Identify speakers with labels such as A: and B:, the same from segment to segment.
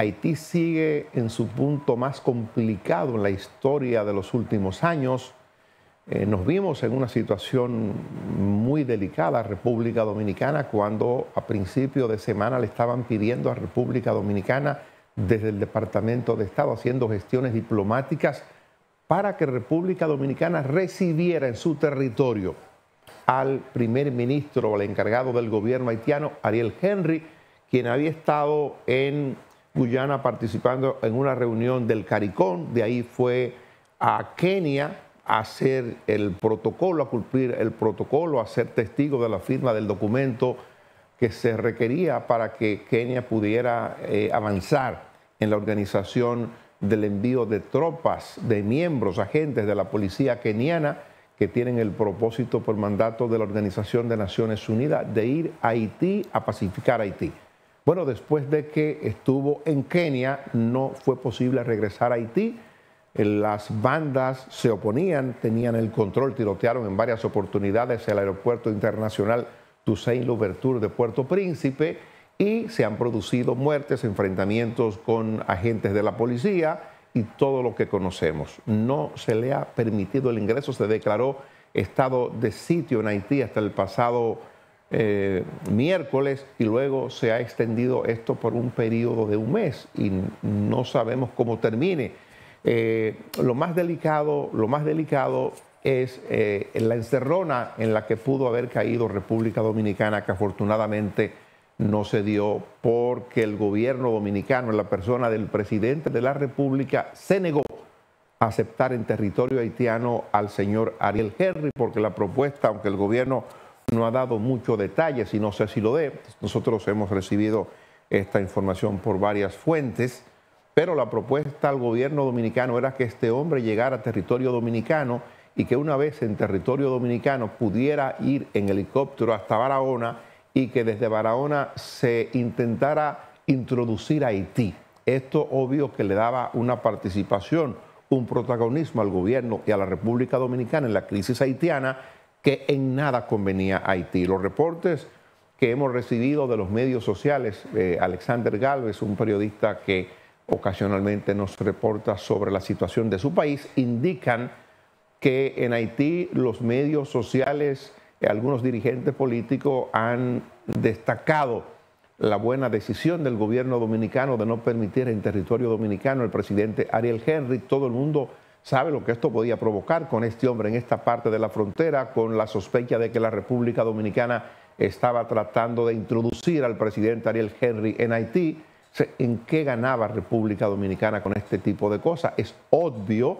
A: Haití sigue en su punto más complicado en la historia de los últimos años. Eh, nos vimos en una situación muy delicada República Dominicana cuando a principio de semana le estaban pidiendo a República Dominicana desde el Departamento de Estado haciendo gestiones diplomáticas para que República Dominicana recibiera en su territorio al primer ministro, al encargado del gobierno haitiano, Ariel Henry, quien había estado en Guyana participando en una reunión del CARICOM, de ahí fue a Kenia a hacer el protocolo, a cumplir el protocolo, a ser testigo de la firma del documento que se requería para que Kenia pudiera eh, avanzar en la organización del envío de tropas, de miembros, agentes de la policía keniana que tienen el propósito por mandato de la Organización de Naciones Unidas de ir a Haití a pacificar Haití. Bueno, después de que estuvo en Kenia, no fue posible regresar a Haití. Las bandas se oponían, tenían el control, tirotearon en varias oportunidades el aeropuerto internacional Toussaint Louverture de Puerto Príncipe y se han producido muertes, enfrentamientos con agentes de la policía y todo lo que conocemos. No se le ha permitido el ingreso, se declaró estado de sitio en Haití hasta el pasado eh, miércoles y luego se ha extendido esto por un periodo de un mes y no sabemos cómo termine. Eh, lo más delicado, lo más delicado es eh, la encerrona en la que pudo haber caído República Dominicana, que afortunadamente no se dio porque el gobierno dominicano, en la persona del presidente de la República, se negó a aceptar en territorio haitiano al señor Ariel Henry, porque la propuesta, aunque el gobierno no ha dado muchos detalles y no sé si lo dé. Nosotros hemos recibido esta información por varias fuentes, pero la propuesta al gobierno dominicano era que este hombre llegara a territorio dominicano y que una vez en territorio dominicano pudiera ir en helicóptero hasta Barahona y que desde Barahona se intentara introducir a Haití. Esto obvio que le daba una participación, un protagonismo al gobierno y a la República Dominicana en la crisis haitiana que en nada convenía a Haití. Los reportes que hemos recibido de los medios sociales, eh, Alexander Galvez, un periodista que ocasionalmente nos reporta sobre la situación de su país, indican que en Haití los medios sociales, y algunos dirigentes políticos han destacado la buena decisión del gobierno dominicano de no permitir en territorio dominicano el presidente Ariel Henry. Todo el mundo sabe lo que esto podía provocar con este hombre en esta parte de la frontera, con la sospecha de que la República Dominicana estaba tratando de introducir al presidente Ariel Henry en Haití. ¿En qué ganaba República Dominicana con este tipo de cosas? Es obvio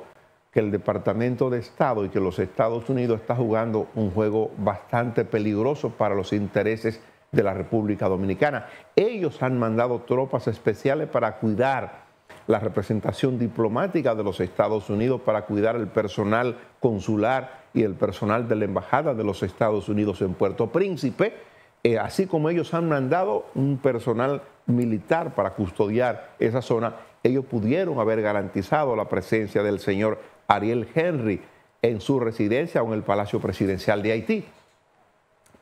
A: que el Departamento de Estado y que los Estados Unidos está jugando un juego bastante peligroso para los intereses de la República Dominicana. Ellos han mandado tropas especiales para cuidar la representación diplomática de los Estados Unidos para cuidar el personal consular y el personal de la Embajada de los Estados Unidos en Puerto Príncipe, eh, así como ellos han mandado un personal militar para custodiar esa zona, ellos pudieron haber garantizado la presencia del señor Ariel Henry en su residencia o en el Palacio Presidencial de Haití.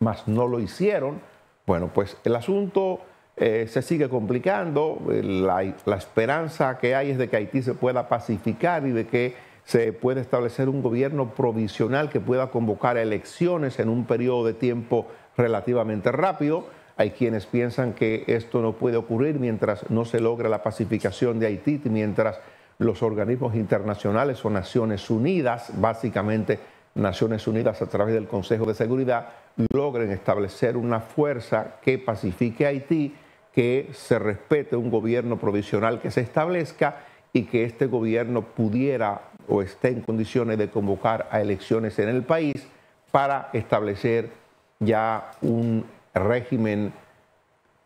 A: Mas no lo hicieron. Bueno, pues el asunto eh, se sigue complicando. La, la, esperanza que hay es de que Haití se pueda pacificar y de que se pueda establecer un gobierno provisional que pueda convocar elecciones en un periodo de tiempo relativamente rápido. Hay quienes piensan que esto no puede ocurrir mientras no se logre la pacificación de Haití, mientras los organismos internacionales o Naciones Unidas, básicamente Naciones Unidas a través del Consejo de Seguridad, logren establecer una fuerza que pacifique a Haití que se respete un gobierno provisional que se establezca y que este gobierno pudiera o esté en condiciones de convocar a elecciones en el país para establecer ya un régimen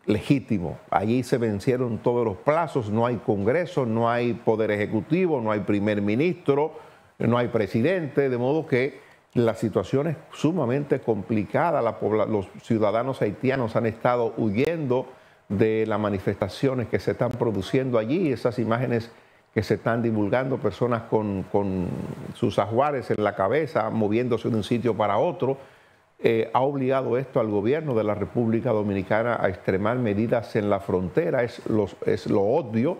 A: legítimo. Allí se vencieron todos los plazos, no hay Congreso, no hay Poder Ejecutivo, no hay primer ministro, no hay presidente, de modo que la situación es sumamente complicada. los ciudadanos haitianos han estado huyendo de las manifestaciones que se están produciendo allí, esas imágenes que se están divulgando, personas con, sus ajuares en la cabeza, moviéndose de un sitio para otro. eh, ha obligado esto al gobierno de la República Dominicana a extremar medidas en la frontera, es, es lo obvio.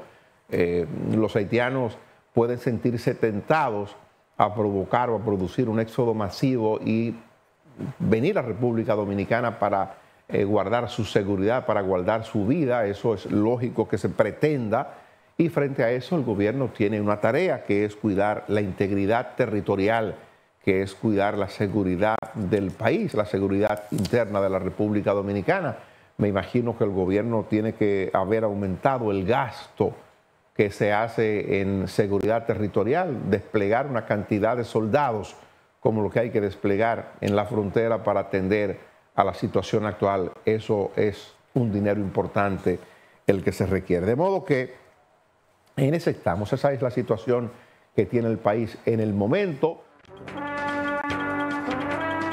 A: Eh, los haitianos pueden sentirse tentados a provocar o a producir un éxodo masivo y venir a República Dominicana para eh, guardar su seguridad, para guardar su vida. Eso es lógico que se pretenda. Y frente a eso el gobierno tiene una tarea que es cuidar la integridad territorial, que es cuidar la seguridad del país, la seguridad interna de la República Dominicana. Me imagino que el gobierno tiene que haber aumentado el gasto que se hace en seguridad territorial, desplegar una cantidad de soldados como lo que hay que desplegar en la frontera para atender a la situación actual. Eso es un dinero importante el que se requiere. De modo que en ese estamos, esa es la situación que tiene el país en el momento.